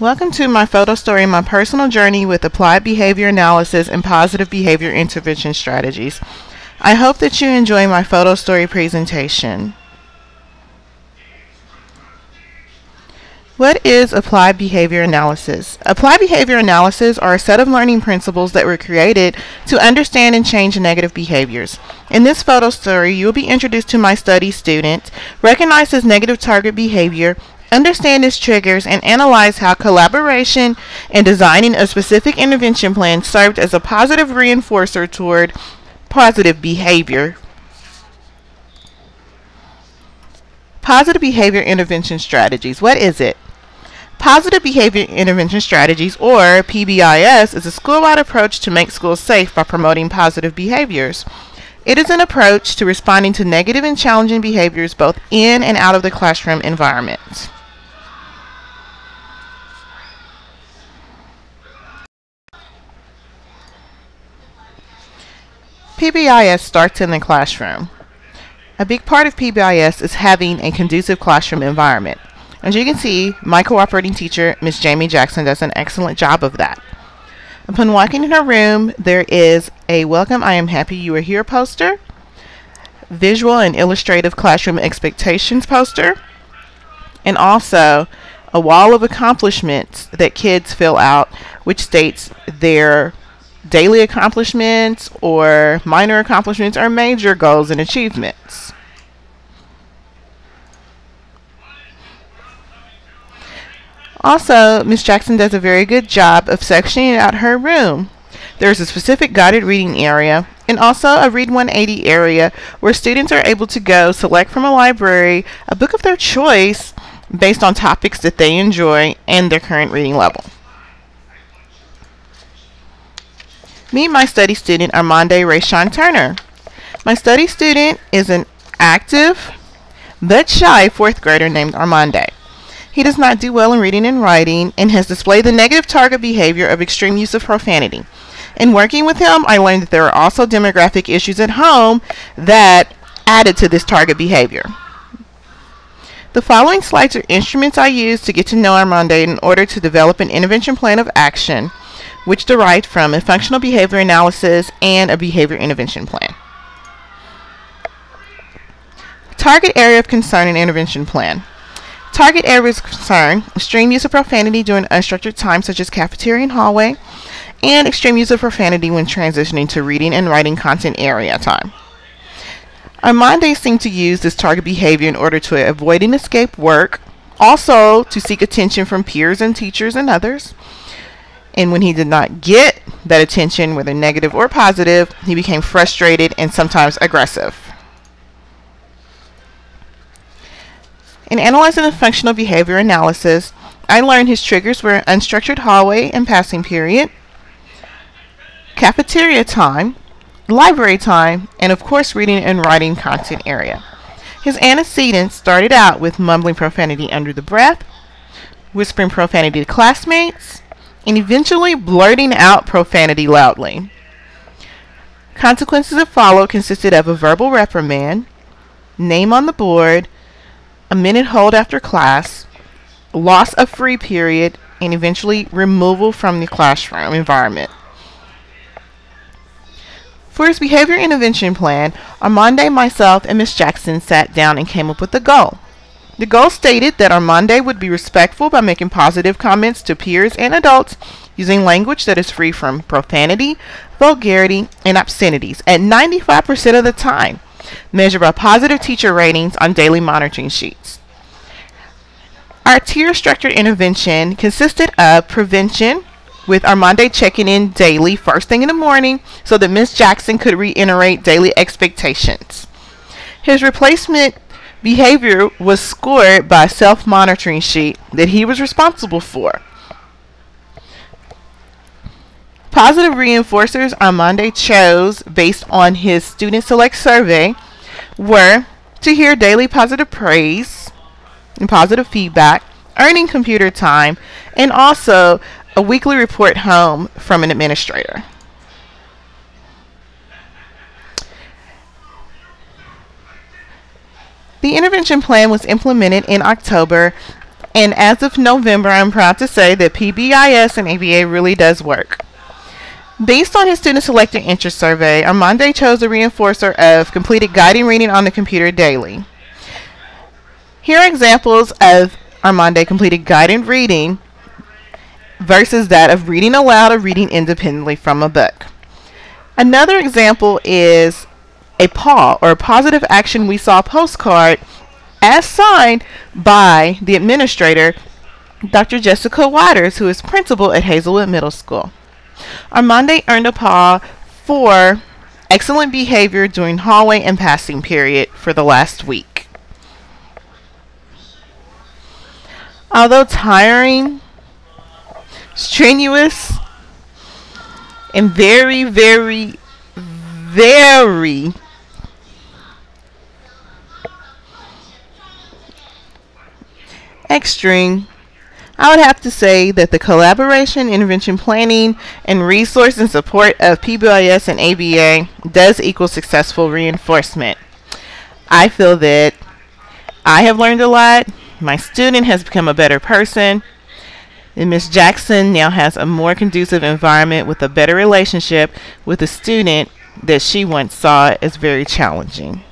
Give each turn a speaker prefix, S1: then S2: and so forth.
S1: Welcome to my photo story, my personal journey with applied behavior analysis and positive behavior intervention strategies. I hope that you enjoy my photo story presentation. What is applied behavior analysis? Applied behavior analysis are a set of learning principles that were created to understand and change negative behaviors. In this photo story, you will be introduced to my study student, recognize his negative target behavior, understand its triggers, and analyze how collaboration and designing a specific intervention plan served as a positive reinforcer toward positive behavior. Positive behavior intervention strategies. What is it? Positive Behavior Intervention Strategies, or PBIS, is a school-wide approach to make schools safe by promoting positive behaviors. It is an approach to responding to negative and challenging behaviors both in and out of the classroom environment. PBIS starts in the classroom. A big part of PBIS is having a conducive classroom environment. As you can see, my cooperating teacher, Miss Jamie Jackson, does an excellent job of that. Upon walking in her room, there is a Welcome I Am Happy You Are Here poster, visual and illustrative classroom expectations poster, and also a wall of accomplishments that kids fill out, which states their daily accomplishments or minor accomplishments or major goals and achievements. Also, Ms. Jackson does a very good job of sectioning out her room. There's a specific guided reading area and also a Read 180 area where students are able to go select from a library a book of their choice based on topics that they enjoy and their current reading level. Meet my study student Armande Rayshawn Turner. My study student is an active but shy fourth grader named Armande. He does not do well in reading and writing and has displayed the negative target behavior of extreme use of profanity. In working with him, I learned that there are also demographic issues at home that added to this target behavior. The following slides are instruments I used to get to know Armande in order to develop an intervention plan of action, which derived from a functional behavior analysis and a behavior intervention plan. Target area of concern and intervention plan. Target areas of concern, extreme use of profanity during unstructured time such as cafeteria and hallway, and extreme use of profanity when transitioning to reading and writing content area time. Armande seemed to use this target behavior in order to avoid and escape work, also to seek attention from peers and teachers and others. And when he did not get that attention, whether negative or positive, he became frustrated and sometimes aggressive. In analyzing the functional behavior analysis, I learned his triggers were unstructured hallway and passing period, cafeteria time, library time, and of course reading and writing content area. His antecedents started out with mumbling profanity under the breath, whispering profanity to classmates, and eventually blurting out profanity loudly. Consequences that followed consisted of a verbal reprimand, name on the board, a minute hold after class, loss of free period, and eventually removal from the classroom environment. For his behavior intervention plan, Armande, myself, and Miss Jackson sat down and came up with a goal. The goal stated that Armande would be respectful by making positive comments to peers and adults using language that is free from profanity, vulgarity, and obscenities at 95% of the time measured by positive teacher ratings on daily monitoring sheets. Our tier structured intervention consisted of prevention, with Armande checking in daily first thing in the morning so that Miss Jackson could reiterate daily expectations. His replacement behavior was scored by a self monitoring sheet that he was responsible for. Positive reinforcers Armande chose based on his student select survey were to hear daily positive praise and positive feedback, earning computer time, and also a weekly report home from an administrator. The intervention plan was implemented in October And as of November, I'm proud to say that PBIS and ABA really does work. Based on his student selected interest survey, Armande chose a reinforcer of completed guiding reading on the computer daily. Here are examples of Armande completed guided reading versus that of reading aloud or reading independently from a book. Another example is a PAW or a positive action we saw postcard as signed by the administrator, Dr. Jessica Waters, who is principal at Hazelwood Middle School. Armande earned a PAW for excellent behavior during hallway and passing period for the last week. Although tiring, strenuous, and very, very, very extreme, I would have to say that the collaboration, intervention planning, and resource and support of PBIS and ABA does equal successful reinforcement. I feel that I have learned a lot. My student has become a better person. And Ms. Jackson now has a more conducive environment with a better relationship with a student that she once saw as very challenging.